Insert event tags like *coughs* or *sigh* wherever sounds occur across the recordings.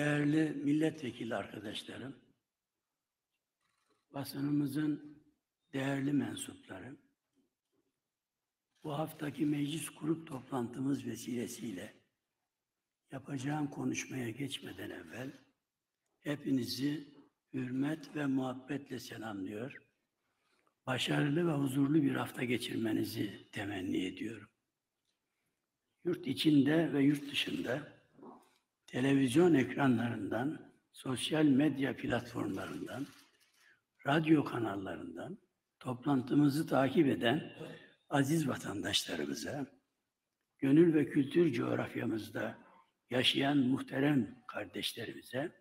Değerli milletvekili arkadaşlarım, basınımızın değerli mensupları, bu haftaki meclis grup toplantımız vesilesiyle yapacağım konuşmaya geçmeden evvel hepinizi hürmet ve muhabbetle selamlıyor. Başarılı ve huzurlu bir hafta geçirmenizi temenni ediyorum. Yurt içinde ve yurt dışında televizyon ekranlarından, sosyal medya platformlarından, radyo kanallarından toplantımızı takip eden aziz vatandaşlarımıza, gönül ve kültür coğrafyamızda yaşayan muhterem kardeşlerimize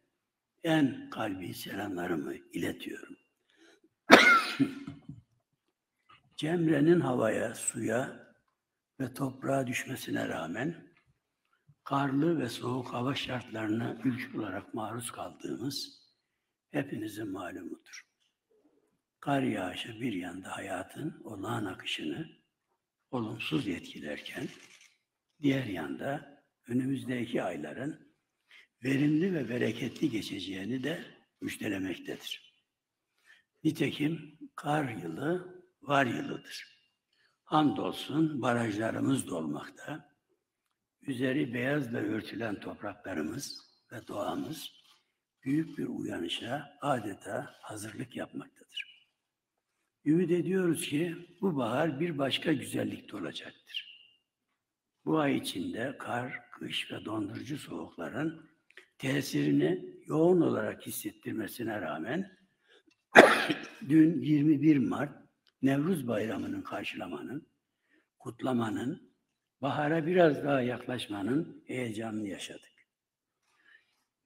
en kalbi selamlarımı iletiyorum. *coughs* Cemre'nin havaya, suya ve toprağa düşmesine rağmen karlı ve soğuk hava şartlarına ülke olarak maruz kaldığımız hepinizin malumudur. Kar yağışı bir yanda hayatın olağan akışını olumsuz etkilerken, diğer yanda önümüzdeki ayların verimli ve bereketli geçeceğini de müjdelemektedir. Nitekim kar yılı var yılıdır. Hamdolsun barajlarımız dolmakta, üzeri beyazla örtülen topraklarımız ve doğamız büyük bir uyanışa adeta hazırlık yapmaktadır. Ümit ediyoruz ki bu bahar bir başka güzellikte olacaktır. Bu ay içinde kar, kış ve dondurucu soğukların tesirini yoğun olarak hissettirmesine rağmen *coughs* dün 21 Mart Nevruz Bayramı'nın karşılamanın, kutlamanın bahara biraz daha yaklaşmanın heyecanını yaşadık.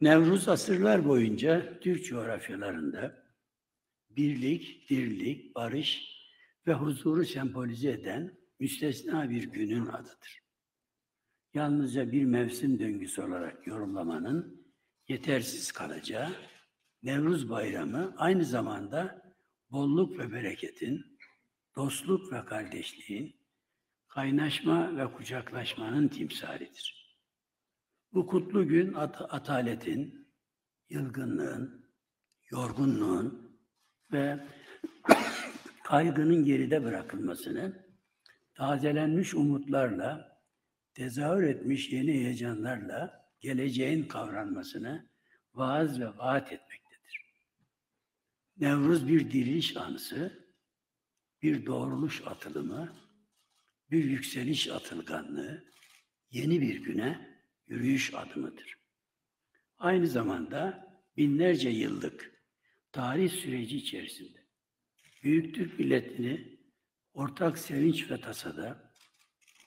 Nevruz asırlar boyunca Türk coğrafyalarında birlik, dirlik, barış ve huzuru sembolize eden müstesna bir günün adıdır. Yalnızca bir mevsim döngüsü olarak yorumlamanın yetersiz kalacağı Nevruz Bayramı aynı zamanda bolluk ve bereketin, dostluk ve kardeşliğin, kaynaşma ve kucaklaşmanın timsalidir. Bu kutlu gün at ataletin, yılgınlığın, yorgunluğun ve *coughs* kaygının geride bırakılmasını, tazelenmiş umutlarla, tezahür etmiş yeni heyecanlarla geleceğin kavranmasını vaaz ve vaat etmektedir. Nevruz bir diriliş anısı, bir doğruluş atılımı, bir yükseliş atılganlığı, yeni bir güne yürüyüş adımıdır. Aynı zamanda binlerce yıllık tarih süreci içerisinde Büyük Türk milletini ortak sevinç ve tasada,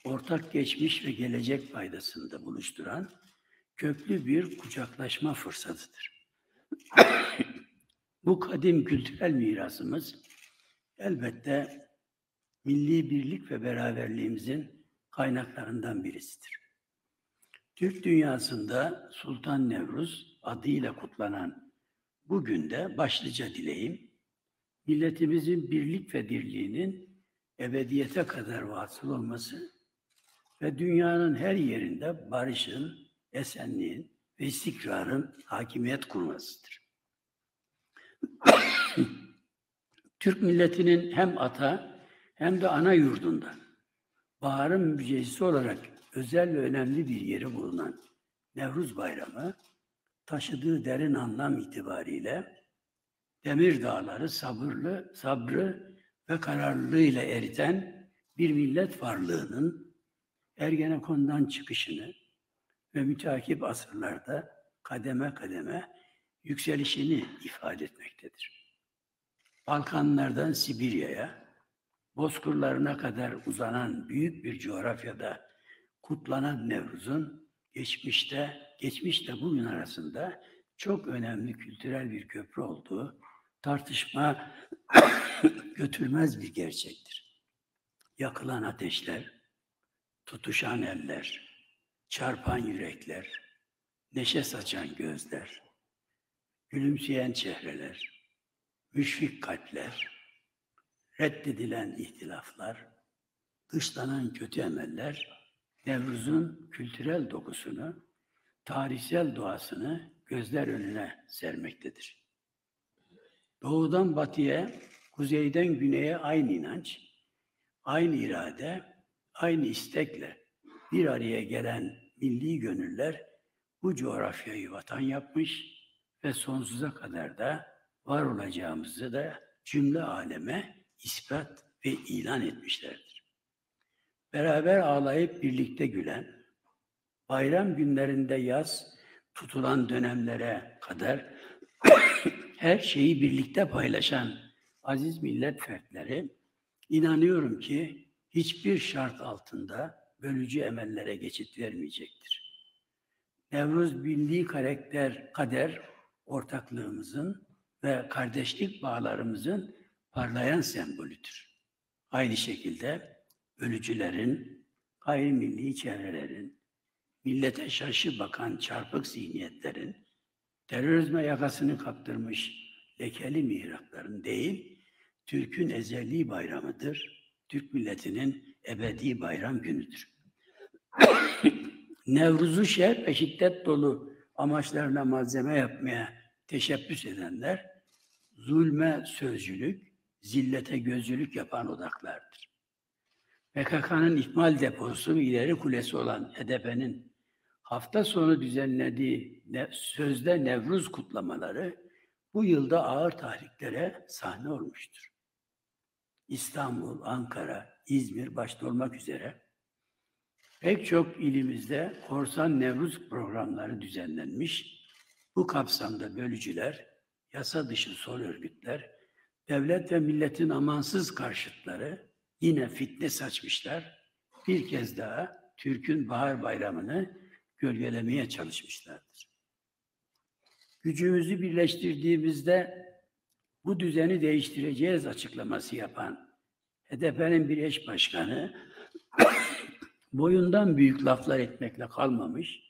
ortak geçmiş ve gelecek faydasında buluşturan köklü bir kucaklaşma fırsatıdır. *coughs* Bu kadim kültürel mirasımız elbette milli birlik ve beraberliğimizin kaynaklarından birisidir. Türk dünyasında Sultan Nevruz adıyla kutlanan bu günde başlıca dileğim, milletimizin birlik ve dirliğinin ebediyete kadar vasıl olması ve dünyanın her yerinde barışın, esenliğin ve istikrarın hakimiyet kurmasıdır. *coughs* Türk milletinin hem ata hem de ana yurdunda baharın müjdecisi olarak özel ve önemli bir yeri bulunan Nevruz Bayramı taşıdığı derin anlam itibariyle demir dağları sabırlı, sabrı ve kararlılığıyla eriten bir millet varlığının Ergenekon'dan çıkışını ve müteakip asırlarda kademe kademe yükselişini ifade etmektedir. Balkanlardan Sibirya'ya, bozkırlarına kadar uzanan büyük bir coğrafyada kutlanan Nevruz'un geçmişte, geçmişte bugün arasında çok önemli kültürel bir köprü olduğu tartışma *coughs* götürmez bir gerçektir. Yakılan ateşler, tutuşan eller, çarpan yürekler, neşe saçan gözler, gülümseyen çehreler, müşfik kalpler, reddedilen ihtilaflar, dışlanan kötü emeller, Nevruz'un kültürel dokusunu, tarihsel doğasını gözler önüne sermektedir. Doğudan batıya, kuzeyden güneye aynı inanç, aynı irade, aynı istekle bir araya gelen milli gönüller bu coğrafyayı vatan yapmış ve sonsuza kadar da var olacağımızı da cümle aleme ispat ve ilan etmişlerdir. Beraber ağlayıp birlikte gülen, bayram günlerinde yaz, tutulan dönemlere kadar *coughs* her şeyi birlikte paylaşan aziz millet fertleri, inanıyorum ki hiçbir şart altında bölücü emellere geçit vermeyecektir. Nevruz milli karakter, kader ortaklığımızın ve kardeşlik bağlarımızın parlayan sembolüdür. Aynı şekilde ölücülerin, gayrimilli çevrelerin, millete şaşı bakan çarpık zihniyetlerin, terörizme yakasını kaptırmış lekeli mihrakların değil, Türk'ün ezeli bayramıdır. Türk milletinin ebedi bayram günüdür. *coughs* Nevruz'u şer ve şiddet dolu amaçlarına malzeme yapmaya teşebbüs edenler, zulme sözcülük, zillete gözcülük yapan odaklardır. PKK'nın ihmal deposu ileri kulesi olan HDP'nin hafta sonu düzenlediği sözde Nevruz kutlamaları bu yılda ağır tahriklere sahne olmuştur. İstanbul, Ankara, İzmir başta olmak üzere pek çok ilimizde korsan Nevruz programları düzenlenmiş. Bu kapsamda bölücüler, yasa dışı sol örgütler, devlet ve milletin amansız karşıtları yine fitne saçmışlar. Bir kez daha Türk'ün bahar bayramını gölgelemeye çalışmışlardır. Gücümüzü birleştirdiğimizde bu düzeni değiştireceğiz açıklaması yapan HDP'nin bir eş başkanı *coughs* boyundan büyük laflar etmekle kalmamış,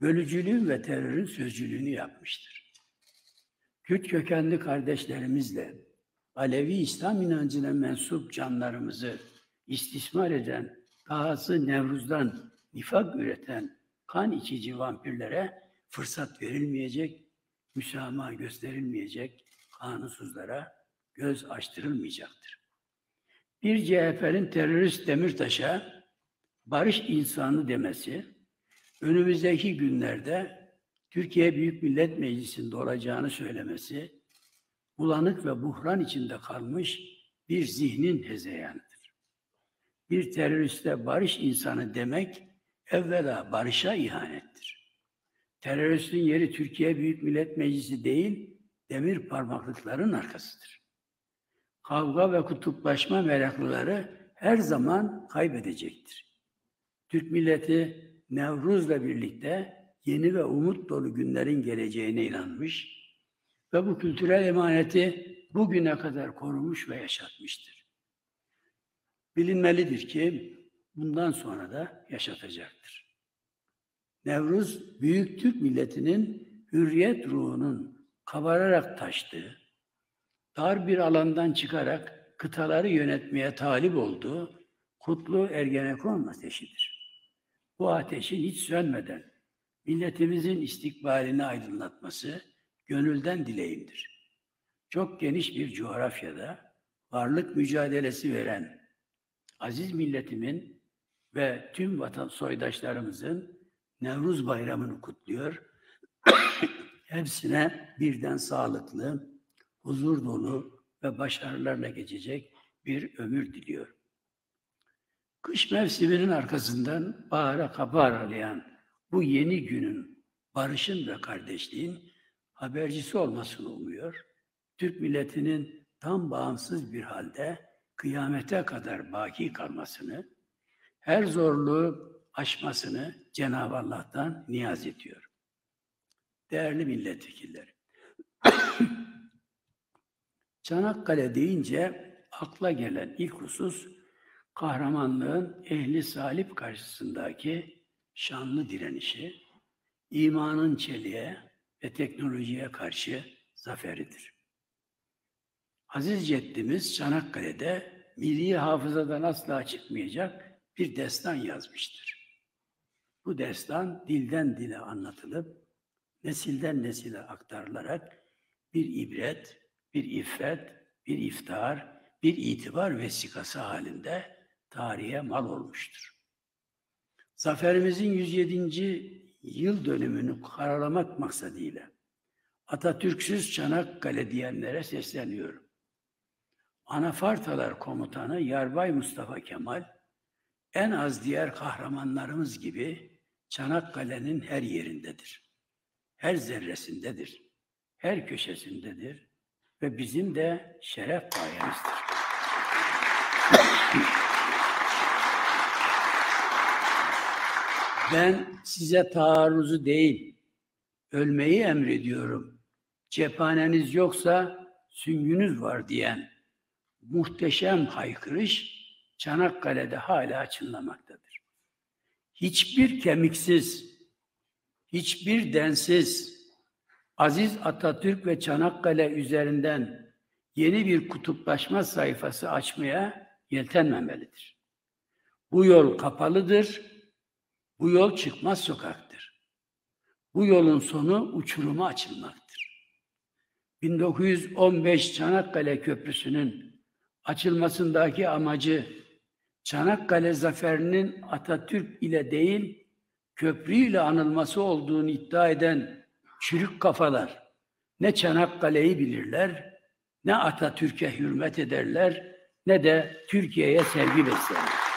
bölücülüğün ve terörün sözcülüğünü yapmıştır. Kürt kökenli kardeşlerimizle Alevi İslam inancına mensup canlarımızı istismar eden, dahası Nevruz'dan nifak üreten kan içici vampirlere fırsat verilmeyecek, müsamaha gösterilmeyecek, kanunsuzlara göz açtırılmayacaktır. Bir CHP'nin terörist Demirtaş'a barış insanı demesi, önümüzdeki günlerde Türkiye Büyük Millet Meclisi'nde olacağını söylemesi, bulanık ve buhran içinde kalmış bir zihnin hezeyanıdır. Bir teröriste barış insanı demek, evvela barışa ihanettir. Teröristin yeri Türkiye Büyük Millet Meclisi değil, demir parmaklıkların arkasıdır. Kavga ve kutuplaşma meraklıları her zaman kaybedecektir. Türk milleti Nevruz'la birlikte yeni ve umut dolu günlerin geleceğine inanmış ve bu kültürel emaneti bugüne kadar korumuş ve yaşatmıştır. Bilinmelidir ki bundan sonra da yaşatacaktır. Nevruz, büyük Türk milletinin hürriyet ruhunun kabararak taştığı, dar bir alandan çıkarak kıtaları yönetmeye talip olduğu kutlu Ergenekon ateşidir. Bu ateşin hiç sönmeden milletimizin istikbalini aydınlatması gönülden dileğimdir. Çok geniş bir coğrafyada varlık mücadelesi veren aziz milletimin ve tüm vatan soydaşlarımızın Nevruz Bayramı'nı kutluyor. *coughs* Hepsine birden sağlıklı, huzur dolu ve başarılarla geçecek bir ömür diliyor. Kış mevsiminin arkasından bahara kapı aralayan bu yeni günün, barışın ve kardeşliğin habercisi olmasını umuyor. Türk milletinin tam bağımsız bir halde kıyamete kadar baki kalmasını, her zorluğu aşmasını Cenab-ı Allah'tan niyaz ediyor. Değerli milletvekilleri, *coughs* Çanakkale deyince akla gelen ilk husus kahramanlığın ehli salip karşısındaki şanlı direnişi, imanın çeliğe ve teknolojiye karşı zaferidir. Aziz ceddimiz Çanakkale'de milli hafızadan asla çıkmayacak bir destan yazmıştır. Bu destan dilden dile anlatılıp nesilden nesile aktarılarak bir ibret, bir iffet, bir iftihar, bir itibar vesikası halinde tarihe mal olmuştur. Zaferimizin 107. yıl dönümünü karalamak maksadıyla Atatürk'süz Çanakkale diyenlere sesleniyorum. Anafartalar Komutanı Yarbay Mustafa Kemal en az diğer kahramanlarımız gibi Çanakkale'nin her yerindedir. Her zerresindedir. Her köşesindedir ve bizim de şeref payemizdir. Ben size taarruzu değil, ölmeyi emrediyorum. Cephaneniz yoksa süngünüz var diyen muhteşem haykırış Çanakkale'de hala çınlamaktadır. Hiçbir kemiksiz, hiçbir densiz, Aziz Atatürk ve Çanakkale üzerinden yeni bir kutuplaşma sayfası açmaya yeltenmemelidir. Bu yol kapalıdır, bu yol çıkmaz sokaktır. Bu yolun sonu uçuruma açılmaktır. 1915 Çanakkale Köprüsü'nün açılmasındaki amacı Çanakkale zaferinin Atatürk ile değil, köprü ile anılması olduğunu iddia eden çürük kafalar ne Çanakkale'yi bilirler, ne Atatürk'e hürmet ederler, ne de Türkiye'ye sevgi beslerler.